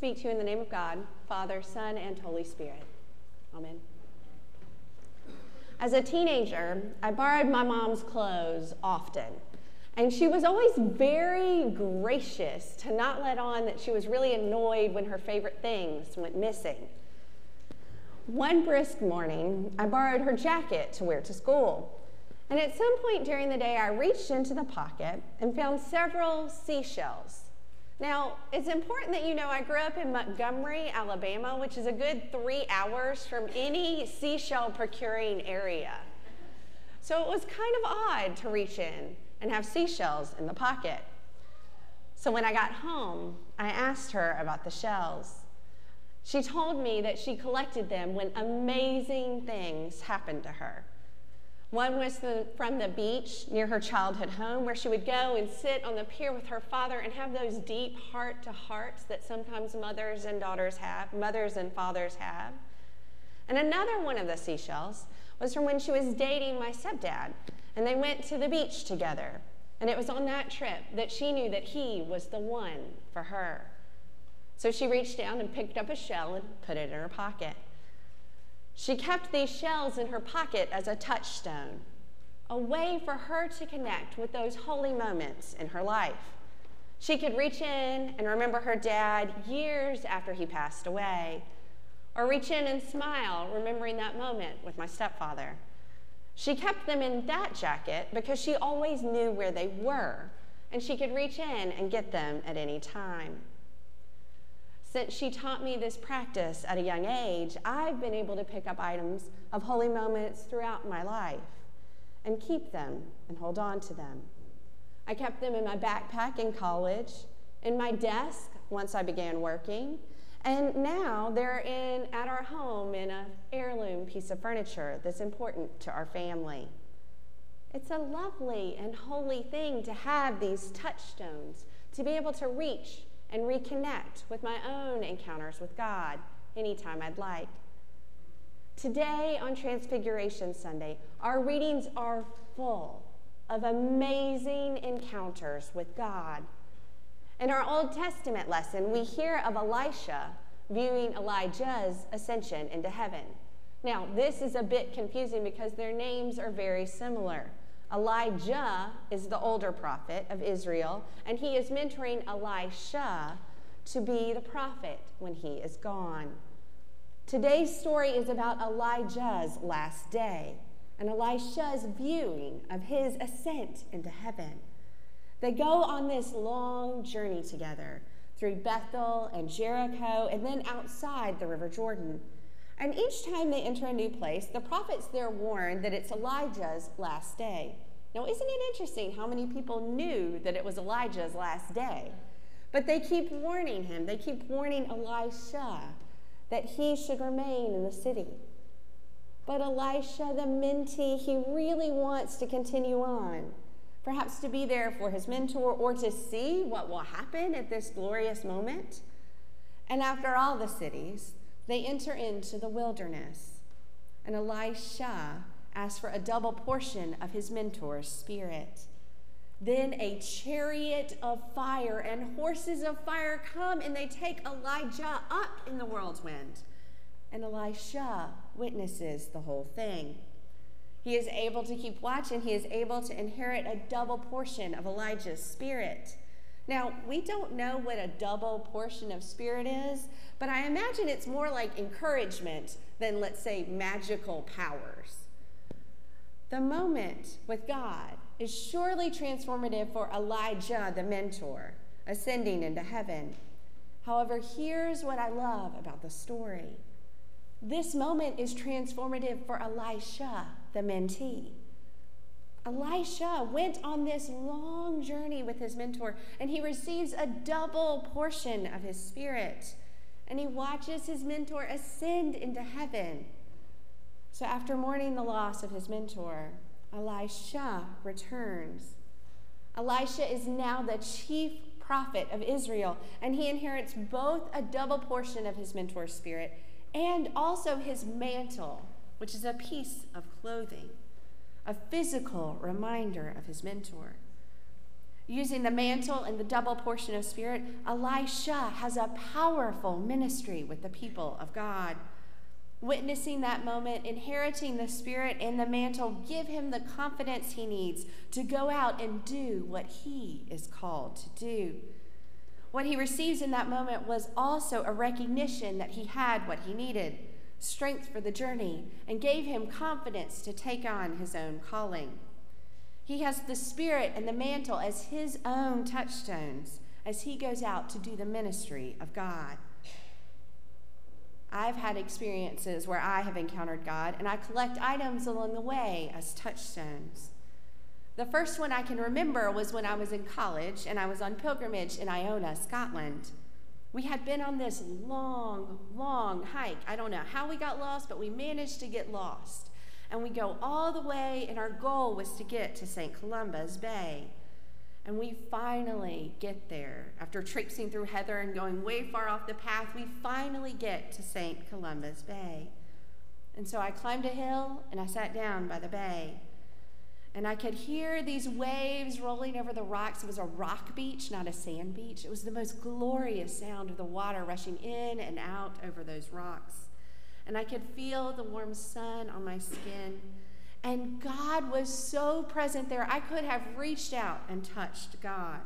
speak to you in the name of God, Father, Son, and Holy Spirit. Amen. As a teenager, I borrowed my mom's clothes often. And she was always very gracious to not let on that she was really annoyed when her favorite things went missing. One brisk morning, I borrowed her jacket to wear to school. And at some point during the day, I reached into the pocket and found several seashells. Now, it's important that you know I grew up in Montgomery, Alabama, which is a good three hours from any seashell procuring area. So it was kind of odd to reach in and have seashells in the pocket. So when I got home, I asked her about the shells. She told me that she collected them when amazing things happened to her. One was the, from the beach near her childhood home, where she would go and sit on the pier with her father and have those deep heart to hearts that sometimes mothers and daughters have, mothers and fathers have. And another one of the seashells was from when she was dating my stepdad, and they went to the beach together. And it was on that trip that she knew that he was the one for her. So she reached down and picked up a shell and put it in her pocket. She kept these shells in her pocket as a touchstone, a way for her to connect with those holy moments in her life. She could reach in and remember her dad years after he passed away, or reach in and smile, remembering that moment with my stepfather. She kept them in that jacket because she always knew where they were, and she could reach in and get them at any time. Since she taught me this practice at a young age, I've been able to pick up items of holy moments throughout my life and keep them and hold on to them. I kept them in my backpack in college, in my desk once I began working, and now they're in at our home in an heirloom piece of furniture that's important to our family. It's a lovely and holy thing to have these touchstones, to be able to reach and reconnect with my own encounters with God anytime I'd like. Today on Transfiguration Sunday, our readings are full of amazing encounters with God. In our Old Testament lesson, we hear of Elisha viewing Elijah's ascension into heaven. Now, this is a bit confusing because their names are very similar. Elijah is the older prophet of Israel, and he is mentoring Elisha to be the prophet when he is gone. Today's story is about Elijah's last day and Elisha's viewing of his ascent into heaven. They go on this long journey together through Bethel and Jericho and then outside the River Jordan. And each time they enter a new place, the prophets there warn that it's Elijah's last day. Now, isn't it interesting how many people knew that it was Elijah's last day? But they keep warning him, they keep warning Elisha that he should remain in the city. But Elisha, the mentee, he really wants to continue on, perhaps to be there for his mentor or to see what will happen at this glorious moment. And after all the cities, they enter into the wilderness. And Elisha asks for a double portion of his mentor's spirit. Then a chariot of fire and horses of fire come and they take Elijah up in the whirlwind. And Elisha witnesses the whole thing. He is able to keep watch and he is able to inherit a double portion of Elijah's spirit. Now, we don't know what a double portion of spirit is, but I imagine it's more like encouragement than, let's say, magical powers. The moment with God is surely transformative for Elijah, the mentor, ascending into heaven. However, here's what I love about the story this moment is transformative for Elisha, the mentee. Elisha went on this long journey with his mentor, and he receives a double portion of his spirit. And he watches his mentor ascend into heaven. So, after mourning the loss of his mentor, Elisha returns. Elisha is now the chief prophet of Israel, and he inherits both a double portion of his mentor's spirit and also his mantle, which is a piece of clothing, a physical reminder of his mentor. Using the mantle and the double portion of Spirit, Elisha has a powerful ministry with the people of God. Witnessing that moment, inheriting the Spirit and the mantle, give him the confidence he needs to go out and do what he is called to do. What he receives in that moment was also a recognition that he had what he needed strength for the journey, and gave him confidence to take on his own calling. He has the Spirit and the mantle as his own touchstones as he goes out to do the ministry of God. I've had experiences where I have encountered God, and I collect items along the way as touchstones. The first one I can remember was when I was in college and I was on pilgrimage in Iona, Scotland. We had been on this long, long hike. I don't know how we got lost, but we managed to get lost. And we go all the way, and our goal was to get to St. Columba's Bay. And we finally get there. After traipsing through heather and going way far off the path, we finally get to St. Columba's Bay. And so I climbed a hill and I sat down by the bay. And I could hear these waves rolling over the rocks. It was a rock beach, not a sand beach. It was the most glorious sound of the water rushing in and out over those rocks. And I could feel the warm sun on my skin. And God was so present there, I could have reached out and touched God.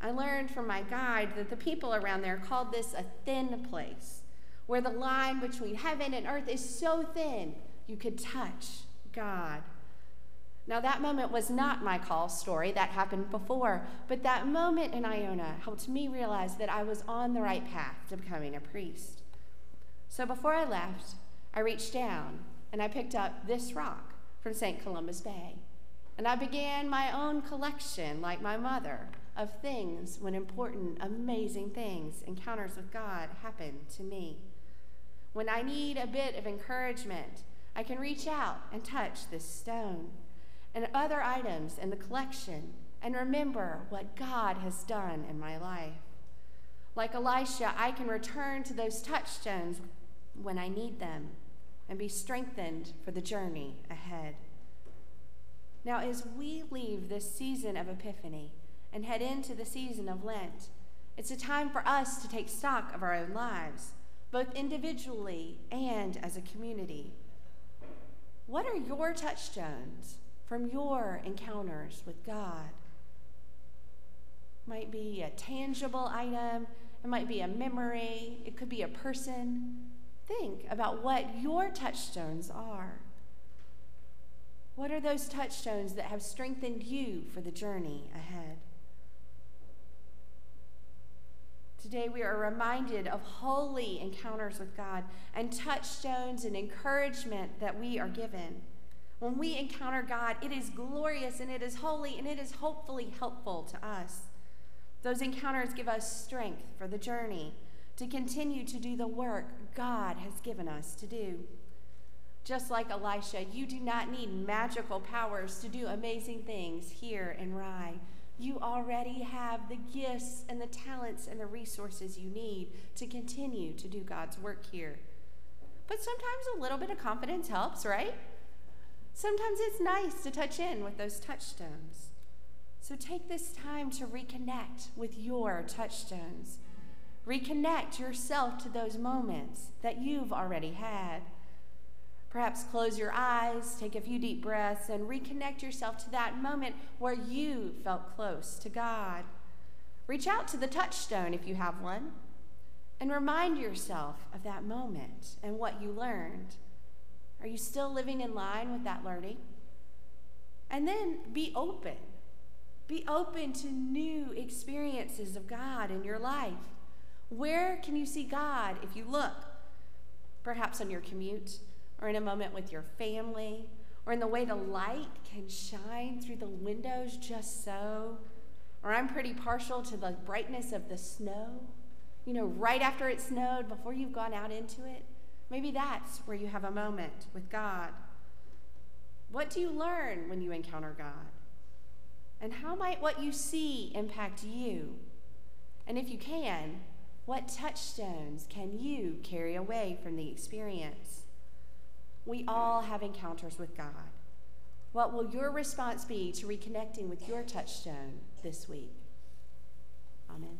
I learned from my guide that the people around there called this a thin place, where the line between heaven and earth is so thin you could touch God. Now, that moment was not my call story, that happened before, but that moment in Iona helped me realize that I was on the right path to becoming a priest. So before I left, I reached down and I picked up this rock from St. Columba's Bay. And I began my own collection, like my mother, of things when important, amazing things, encounters with God, happen to me. When I need a bit of encouragement, I can reach out and touch this stone and other items in the collection and remember what God has done in my life. Like Elisha, I can return to those touchstones when I need them and be strengthened for the journey ahead. Now, as we leave this season of Epiphany and head into the season of Lent, it's a time for us to take stock of our own lives, both individually and as a community. What are your touchstones? From your encounters with God. Might be a tangible item, it might be a memory, it could be a person. Think about what your touchstones are. What are those touchstones that have strengthened you for the journey ahead? Today, we are reminded of holy encounters with God and touchstones and encouragement that we are given. When we encounter God, it is glorious and it is holy and it is hopefully helpful to us. Those encounters give us strength for the journey to continue to do the work God has given us to do. Just like Elisha, you do not need magical powers to do amazing things here in Rye. You already have the gifts and the talents and the resources you need to continue to do God's work here. But sometimes a little bit of confidence helps, right? Sometimes it's nice to touch in with those touchstones. So take this time to reconnect with your touchstones. Reconnect yourself to those moments that you've already had. Perhaps close your eyes, take a few deep breaths, and reconnect yourself to that moment where you felt close to God. Reach out to the touchstone if you have one, and remind yourself of that moment and what you learned. Are you still living in line with that learning? And then be open. Be open to new experiences of God in your life. Where can you see God if you look? Perhaps on your commute, or in a moment with your family, or in the way the light can shine through the windows just so. Or I'm pretty partial to the brightness of the snow. You know, right after it snowed, before you've gone out into it. Maybe that's where you have a moment with God. What do you learn when you encounter God? And how might what you see impact you? And if you can, what touchstones can you carry away from the experience? We all have encounters with God. What will your response be to reconnecting with your touchstone this week? Amen.